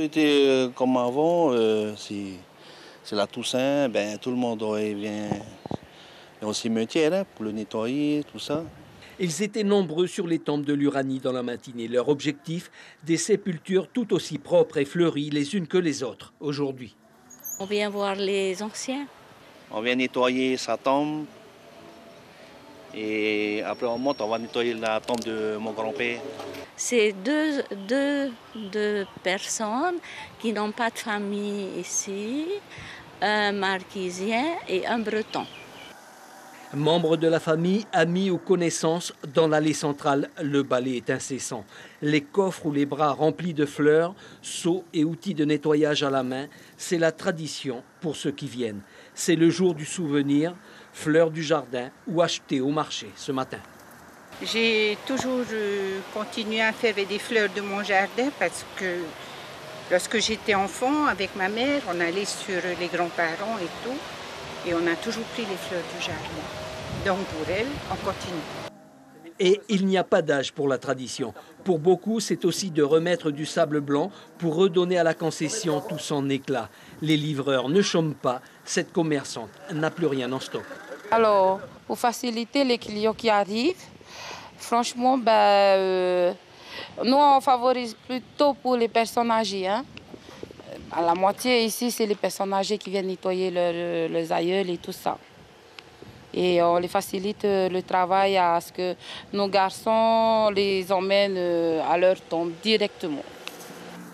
C'était comme avant, c'est la Toussaint, ben, tout le monde vient au cimetière hein, pour le nettoyer, tout ça. Ils étaient nombreux sur les tombes de l'Uranie dans la matinée. Leur objectif, des sépultures tout aussi propres et fleuries les unes que les autres aujourd'hui. On vient voir les anciens. On vient nettoyer sa tombe. Et après on monte, on va nettoyer la tombe de mon grand-père. C'est deux, deux, deux personnes qui n'ont pas de famille ici, un marquisien et un breton. Membres de la famille, amis ou connaissances, dans l'allée centrale, le balai est incessant. Les coffres ou les bras remplis de fleurs, seaux et outils de nettoyage à la main, c'est la tradition pour ceux qui viennent. C'est le jour du souvenir, fleurs du jardin ou achetées au marché ce matin. J'ai toujours euh, continué à faire des fleurs de mon jardin parce que lorsque j'étais enfant avec ma mère, on allait sur les grands-parents et tout. Et on a toujours pris les fleurs du jardin. Donc pour elle, on continue. Et il n'y a pas d'âge pour la tradition. Pour beaucoup, c'est aussi de remettre du sable blanc pour redonner à la concession tout son éclat. Les livreurs ne chôment pas, cette commerçante n'a plus rien en stock. Alors, pour faciliter les clients qui arrivent, franchement, ben, euh, nous, on favorise plutôt pour les personnes âgées. Hein à la moitié ici, c'est les personnes âgées qui viennent nettoyer les aïeuls et tout ça. Et on les facilite euh, le travail à ce que nos garçons les emmènent euh, à leur tombe directement.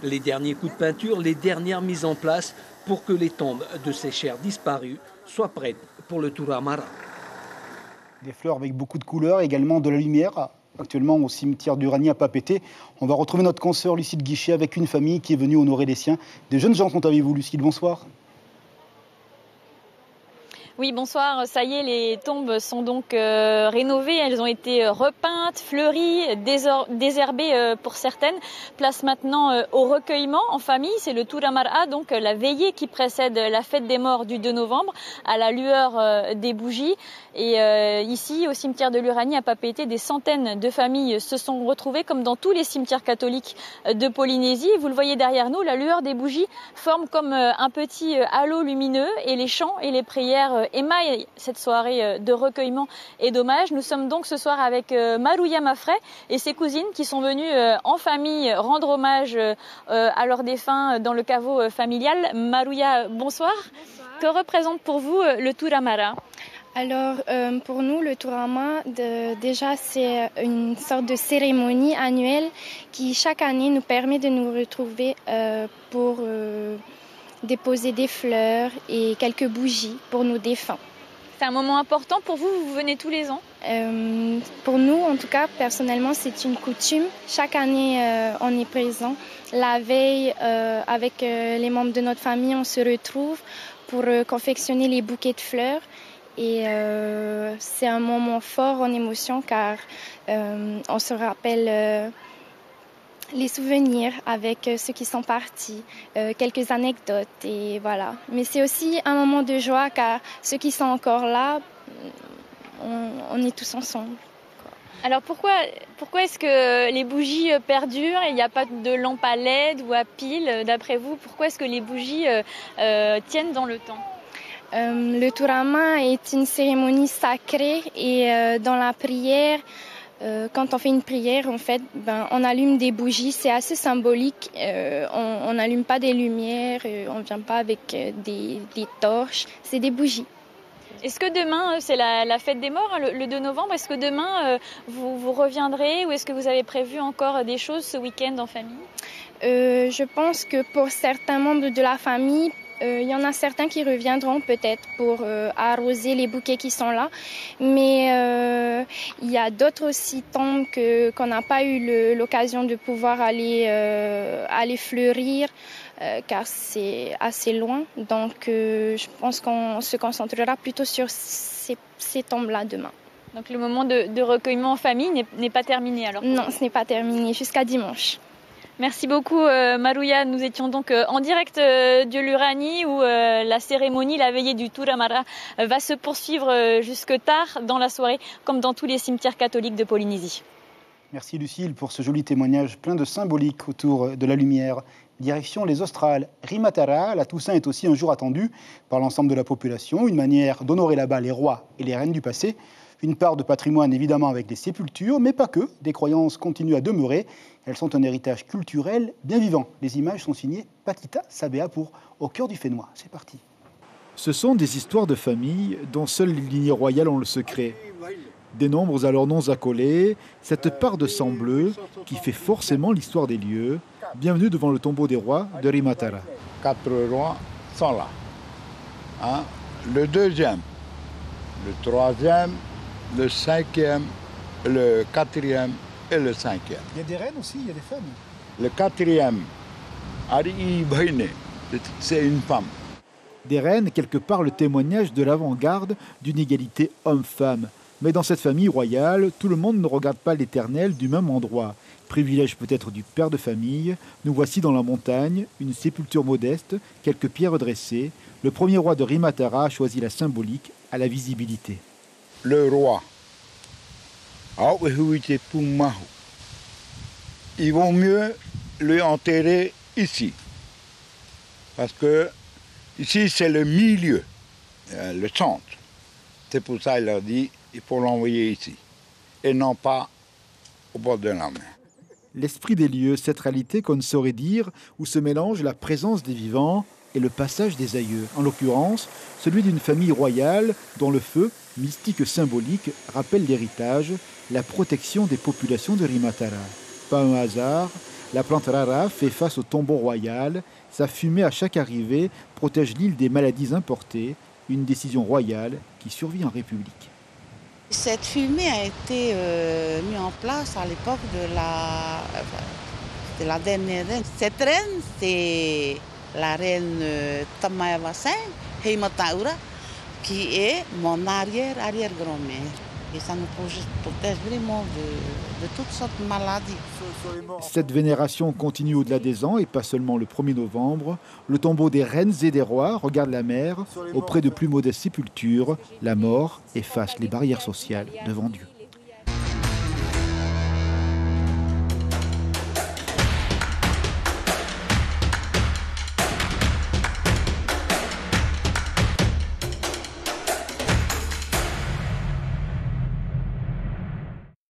Les derniers coups de peinture, les dernières mises en place pour que les tombes de ces chers disparus soient prêtes pour le Touramara. Des fleurs avec beaucoup de couleurs, également de la lumière actuellement au cimetière d'Uranie à Papété. On va retrouver notre consoeur Lucille Guichet avec une famille qui est venue honorer les siens. Des jeunes gens sont avec vous, Lucille, bonsoir. Oui, bonsoir. Ça y est, les tombes sont donc euh, rénovées. Elles ont été repeintes, fleuries, désherbées euh, pour certaines. Place maintenant euh, au recueillement en famille. C'est le Turamara, donc la veillée qui précède la fête des morts du 2 novembre, à la lueur des bougies. Et ici, au cimetière de l'Uranie, à Papété, des centaines de familles se sont retrouvées, comme dans tous les cimetières catholiques de Polynésie. Vous le voyez derrière nous, la lueur des bougies forme comme un petit halo lumineux et les chants et les prières émaille cette soirée euh, de recueillement et d'hommage. Nous sommes donc ce soir avec euh, Marouya Mafray et ses cousines qui sont venues euh, en famille rendre hommage à leurs défunts dans le caveau familial. Marouya, bonsoir. Que représente pour vous le Touramara? Alors, pour nous, le Tourama, déjà, c'est une sorte de cérémonie annuelle qui, chaque année, nous permet de nous retrouver pour déposer des fleurs et quelques bougies pour nos défunts. C'est un moment important pour vous, vous venez tous les ans euh, Pour nous, en tout cas, personnellement, c'est une coutume. Chaque année, euh, on est présent. La veille, euh, avec les membres de notre famille, on se retrouve pour confectionner les bouquets de fleurs. Et c'est un moment fort en émotion car on se rappelle les souvenirs avec euh, ceux qui sont partis, euh, quelques anecdotes et voilà. Mais c'est aussi un moment de joie car ceux qui sont encore là, on, est tous ensemble. Alors pourquoi, pourquoi est-ce que les bougies euh, perdurent et il n'y a pas de lampe à LED ou à pile d'après vous? Pourquoi est-ce que les bougies tiennent dans le temps? Le Tourama est une cérémonie sacrée et dans la prière, euh, quand on fait une prière, en fait, ben, on allume des bougies. C'est assez symbolique. Euh, on n'allume pas des lumières, euh, on ne vient pas avec des, torches. C'est des bougies. Est-ce que demain, c'est la, fête des morts, hein, le, 2 novembre Est-ce que demain, vous, vous, reviendrez ou est-ce que vous avez prévu encore des choses ce week-end en famille? Je pense que pour certains membres de la famille, euh, il y en a certains qui reviendront peut-être pour euh, arroser les bouquets qui sont là, mais euh, il y a d'autres aussi tombes que qu'on n'a pas eu l'occasion de pouvoir aller aller fleurir car c'est assez loin. Donc je pense qu'on se concentrera plutôt sur ces, tombes-là demain. Donc le moment de, de recueillement en famille n'est pas terminé alors? Non, ce n'est pas terminé jusqu'à dimanche. Merci beaucoup euh, Marouya. Nous étions donc euh, en direct euh, de l'Uranie où la cérémonie, la veillée du Turamara va se poursuivre jusque tard dans la soirée comme dans tous les cimetières catholiques de Polynésie. Merci Lucille pour ce joli témoignage plein de symbolique autour de la lumière direction les Australes. Rimatara, la Toussaint est aussi un jour attendu par l'ensemble de la population, une manière d'honorer là-bas les rois et les reines du passé. Une part de patrimoine évidemment avec des sépultures, mais pas que. Des croyances continuent à demeurer. Elles sont un héritage culturel bien vivant. Les images sont signées Patita Sabea pour Au cœur du Fénois. C'est parti. Ce sont des histoires de famille dont seules les lignées royales ont le secret. Des nombres à leurs noms accolés, cette part de sang bleu qui fait forcément l'histoire des lieux. Bienvenue devant le tombeau des rois de Rimatara. Quatre rois sont là. Hein? Le deuxième, le troisième, le cinquième, le quatrième et le cinquième. Il y a des reines aussi, il y a des femmes. Le quatrième, Ari c'est une femme. Des reines, quelque part le témoignage de l'avant-garde d'une égalité homme-femme. Mais dans cette famille royale, tout le monde ne regarde pas l'éternel du même endroit. Privilège peut-être du père de famille, nous voici dans la montagne, une sépulture modeste, quelques pierres dressées. Le premier roi de Rimatara a choisi la symbolique à la visibilité. Le roi, il vaut mieux le enterrer ici. Parce que ici, c'est le milieu, euh, le centre. C'est pour ça qu'il a dit il faut l'envoyer ici. Et non pas au bord de la mer. L'esprit des lieux, cette réalité qu'on ne saurait dire, où se mélange la présence des vivants et le passage des aïeux. En l'occurrence, celui d'une famille royale dont le feu, mystique symbolique, rappelle l'héritage, la protection des populations de Rimatara. Pas un hasard, la plante rara fait face au tombeau royal. Sa fumée à chaque arrivée protège l'île des maladies importées, une décision royale qui survit en République. Cette fumée a été euh, mise en place à l'époque de la, de la dernière reine. Cette reine, c'est la reine euh, Tamayavassin, Heimataura, qui est mon arrière-arrière-grand-mère. Et ça nous protège vraiment de, de, toutes sortes de maladies. Cette vénération continue au-delà des ans et pas seulement le 1er novembre. Le tombeau des reines et des rois regarde la mer. Auprès de plus modestes sépultures, la mort efface les barrières sociales devant Dieu.